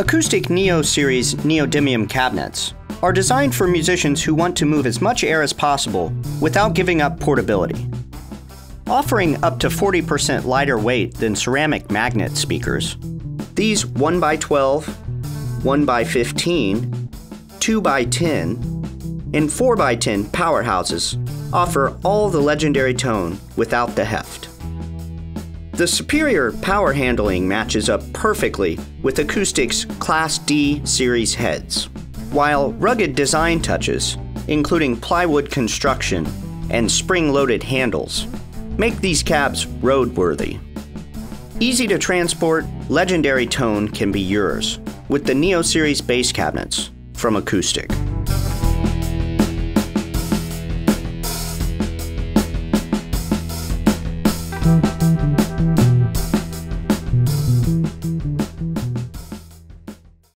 Acoustic Neo Series neodymium cabinets are designed for musicians who want to move as much air as possible without giving up portability. Offering up to 40% lighter weight than ceramic magnet speakers, these 1x12, 1x15, 2x10, and 4x10 powerhouses offer all the legendary tone without the heft. The superior power handling matches up perfectly with Acoustic's Class D series heads, while rugged design touches, including plywood construction and spring loaded handles, make these cabs roadworthy. Easy to transport, legendary tone can be yours with the Neo Series bass cabinets from Acoustic.